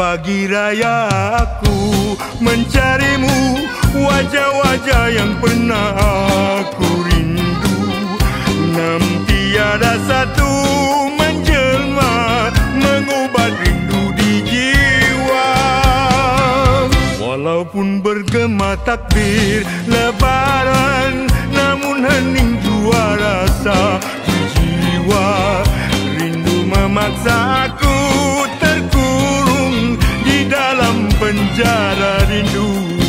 pagi raya aku mencarimu. Wajah-wajah yang pernah aku rindu. Nam tiada satu menjelma Mengubat rindu di jiwa. Walaupun bergema takbir lebaran Namun hening jua rasa di jiwa. Rindu memaksa aku Pararinu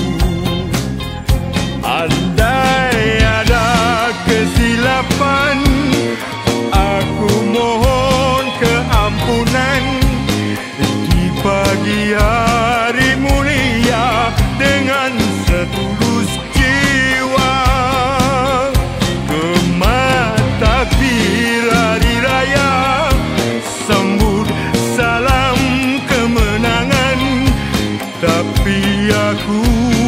aku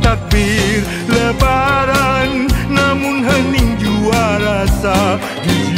takbir lebaran namun hening jua rasa. Di